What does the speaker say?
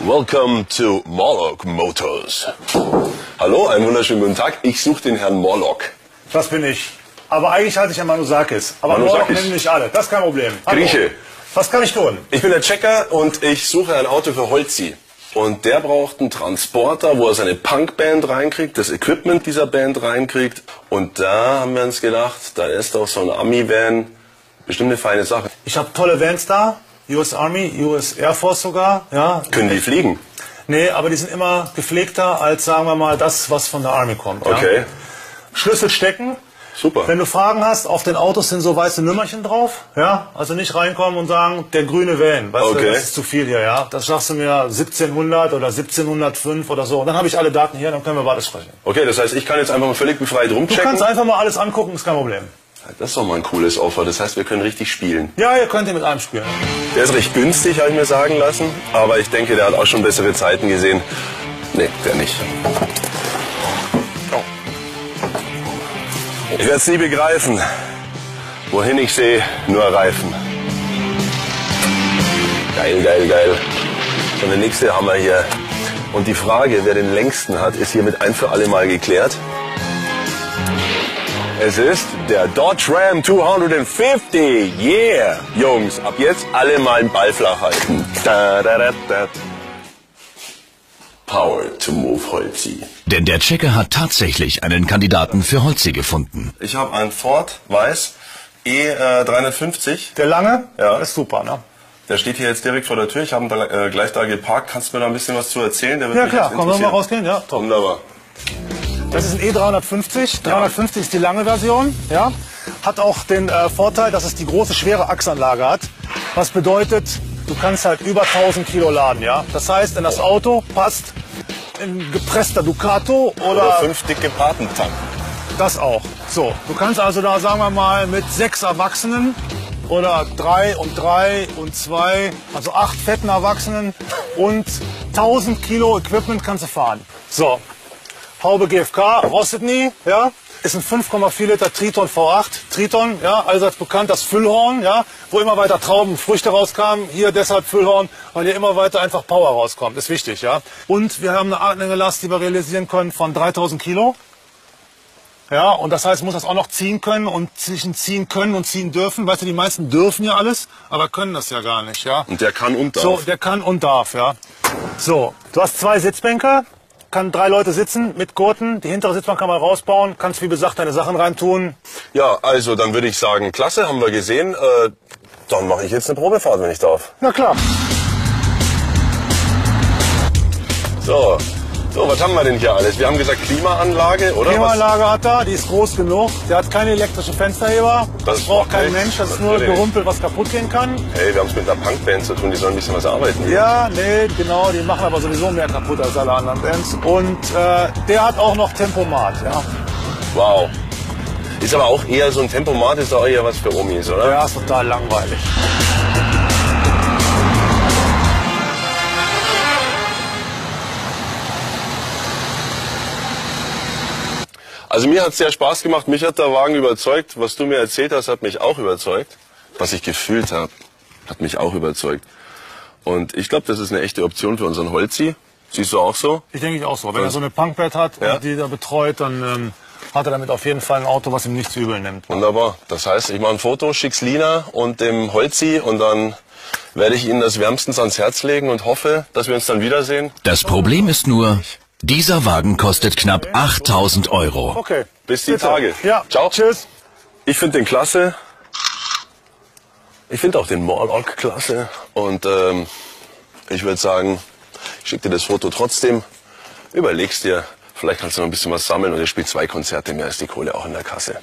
Welcome to Morlock Motors. Hallo, einen wunderschönen guten Tag. Ich suche den Herrn Morlock. Das bin ich. Aber eigentlich halte ich an Manusakis. Aber Manusakis. Morlock nennen nicht alle. Das ist kein Problem. Hallo. Grieche. Was kann ich tun? Ich bin der Checker und ich suche ein Auto für Holzi. Und der braucht einen Transporter, wo er seine Punkband reinkriegt, das Equipment dieser Band reinkriegt. Und da haben wir uns gedacht, da ist doch so ein Ami-Van bestimmt eine feine Sache. Ich habe tolle Vans da. US Army, US Air Force sogar. Ja. Können die fliegen? Nee, aber die sind immer gepflegter als, sagen wir mal, das, was von der Army kommt. Ja. Okay, Schlüssel stecken. super. Wenn du Fragen hast, auf den Autos sind so weiße Nümmerchen drauf. Ja, also nicht reinkommen und sagen, der grüne Van. Weißt Okay. du, das ist zu viel hier, ja. Das sagst du mir 1700 oder 1705 oder so. Und dann habe ich alle Daten hier, dann können wir alles sprechen. Okay, das heißt, ich kann jetzt einfach mal völlig befreit Du rumchecken. kannst einfach mal alles angucken, ist kein Problem. Das ist doch mal ein cooles Offer. Das heißt, wir können richtig spielen. Ja, ihr könnt mit einem spielen. Der ist recht günstig, habe ich mir sagen lassen. Aber ich denke, der hat auch schon bessere Zeiten gesehen. Nee, der nicht. Ich werde es nie begreifen. Wohin ich sehe, nur Reifen. Geil, geil, geil. Und der nächste Hammer hier. Und die Frage, wer den längsten hat, ist hiermit ein für alle Mal geklärt. Es ist der Dodge Ram 250. Yeah! Jungs, ab jetzt alle mal den Ball flach halten. Da, da, da, da. Power to move Holzi. Denn der Checker hat tatsächlich einen Kandidaten für Holzi gefunden. Ich habe einen Ford Weiß E350. Der lange? Ja. Ist super, ne? Der steht hier jetzt direkt vor der Tür. Ich habe ihn da, äh, gleich da geparkt. Kannst du mir da ein bisschen was zu erzählen? Der wird Ja mich klar, komm, wollen wir mal rausgehen? Ja, top. Wunderbar. Das ist ein E350. 350 ist die lange Version. Ja. Hat auch den äh, Vorteil, dass es die große, schwere Achsanlage hat. Was bedeutet, du kannst halt über 1000 Kilo laden. Ja. Das heißt, in das Auto passt ein gepresster Ducato oder, Oder fünf dicke Patentank. das auch. So, du kannst also da, sagen wir mal, mit sechs Erwachsenen oder drei und drei und zwei, also acht fetten Erwachsenen und 1000 Kilo Equipment kannst du fahren. So, Haube GFK, rostet nie, ja. Ist ein 5,4 Liter Triton V8. Triton, ja, allseits bekannt, das Füllhorn, ja, wo immer weiter Trauben, Früchte rauskamen. Hier deshalb Füllhorn, weil hier immer weiter einfach Power rauskommt. Ist wichtig, ja. Und wir haben eine Anhänge Last, die wir realisieren können von 3000 Kilo. Ja, und das heißt, muss das auch noch ziehen können und zwischen ziehen können und ziehen dürfen. Weißt du, die meisten dürfen ja alles, aber können das ja gar nicht, ja. Und der kann und darf. So, der kann und darf, ja. So, du hast zwei Sitzbänke, kann drei Leute sitzen mit Gurten. Die hintere Sitzbank kann man rausbauen, kannst wie gesagt deine Sachen reintun. Ja, also dann würde ich sagen, klasse, haben wir gesehen. Äh, dann mache ich jetzt eine Probefahrt, wenn ich darf. Na klar. So, so, was haben wir denn hier alles? Wir haben gesagt Klimaanlage, oder? Klimaanlage hat er, die ist groß genug. Der hat keine elektrischen Fensterheber. Das, Das braucht kein nichts. Mensch, das ist nur. Gerumpel, was kaputt gehen kann. Was? Hey, wir haben es mit einer Punkband zu tun, die sollen ein bisschen was arbeiten. hier. Ja, nee, genau, die machen aber sowieso mehr kaputt als alle anderen Bands. Und äh, der hat auch noch Tempomat, ja. Wow. Ist aber auch eher so ein Tempomat, ist auch eher was für Omis, oder? Ja, ist total langweilig. Also mir hat es sehr Spaß gemacht, mich hat der Wagen überzeugt. Was du mir erzählt hast, hat mich auch überzeugt. Was ich gefühlt habe, hat mich auch überzeugt. Und ich glaube, das ist eine echte Option für unseren Holzi. Siehst du auch so? Ich denke ich auch so. Wenn er so eine Punkband hat Ja. und die da betreut, dann ähm, hat er damit auf jeden Fall ein Auto, was ihm nichts übel nimmt. Wunderbar. Das heißt, ich mache ein Foto, schick's Lina und dem Holzi und dann werde ich Ihnen das wärmstens ans Herz legen und hoffe, dass wir uns dann wiedersehen. Das Problem ist nur, dieser Wagen kostet knapp 8000 Euro. Okay. Bis die Bitte. Tage. Ja. Ciao. Tschüss. Ich finde den klasse. Ich finde auch den Morlock klasse. Und ähm, ich würde sagen, ich schicke dir das Foto trotzdem. Überlegst dir, vielleicht kannst du noch ein bisschen was sammeln und ihr spielt zwei Konzerte mehr als die Kohle auch in der Kasse.